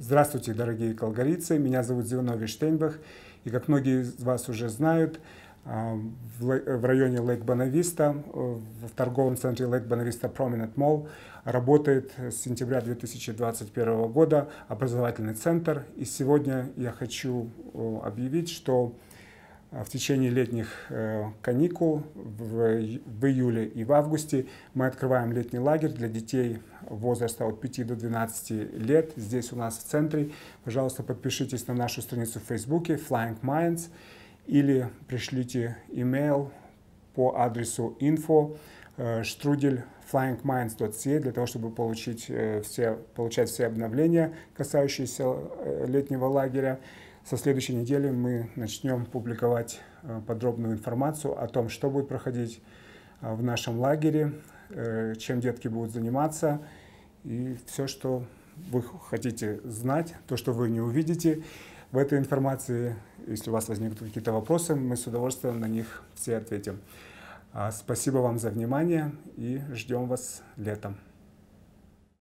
Здравствуйте, дорогие колгорийцы, меня зовут Зиновий Штейнбах, и как многие из вас уже знают, а, в районе Лейк Бонависта, в торговом центре Лейк Бонависта Prominent Mall, работает с сентября 2021 года образовательный центр. И сегодня я хочу объявить, что в течение летних э, каникул в, в июле и в августе мы открываем летний лагерь для детей возраста от 5 до 12 лет здесь у нас в центре. Пожалуйста, подпишитесь на нашу страницу в Фейсбуке Flying Minds или пришлите email по адресу info flyingminds.ca для того, чтобы получить э, все, получать все обновления, касающиеся э, летнего лагеря. Со следующей недели мы начнем публиковать э, подробную информацию о том, что будет проходить э, в нашем лагере, э, чем детки будут заниматься и все, что вы хотите знать, то, что вы не увидите в этой информации. Если у вас возникнут какие-то вопросы, мы с удовольствием на них все ответим. А, спасибо вам за внимание и ждем вас летом.